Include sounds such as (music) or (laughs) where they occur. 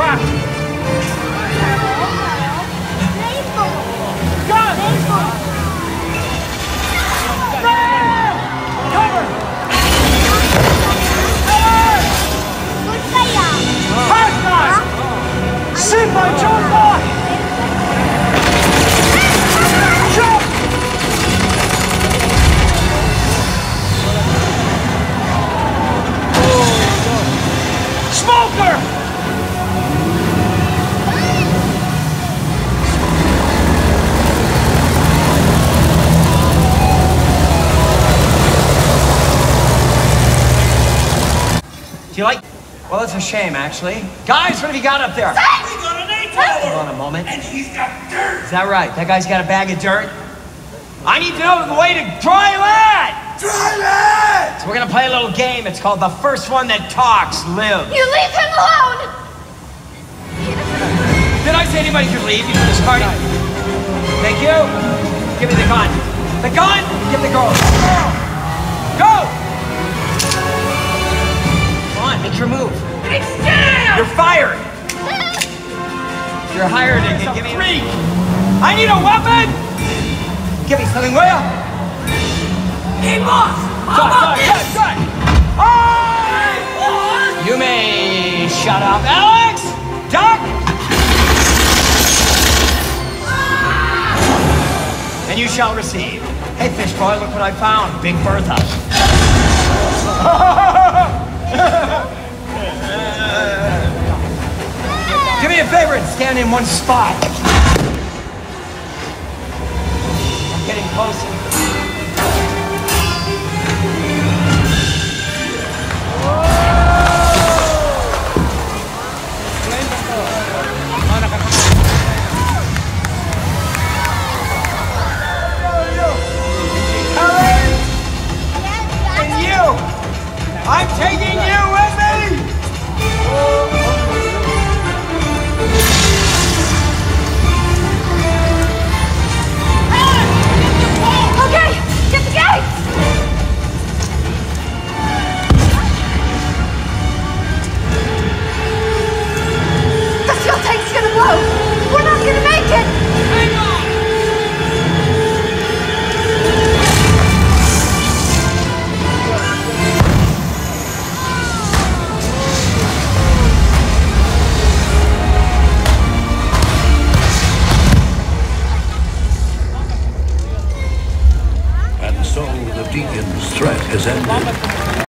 crap. You like? Well, it's a shame, actually. Guys, what have you got up there? We got an eight Hold on a moment. And he's got dirt. Is that right? That guy's got a bag of dirt? I need to know the way to dry land! Dry land! So we're gonna play a little game. It's called The First One That Talks Lives. You leave him alone! Did I say anybody could leave? You know this party? Thank you. Give me the gun. The gun! Give the girl. Go! On, make your move. You're fired. You're hired and give me three. I need a weapon! Give me something, will ya? Hey, boss! Good, good, good, good. Aye! You may shut up. Alex! Duck! And you shall receive. Hey, fish boy, look what I found. Big Bertha. (laughs) Do me a favor and stand in one spot. I'm getting closer. Deacon's threat has ended.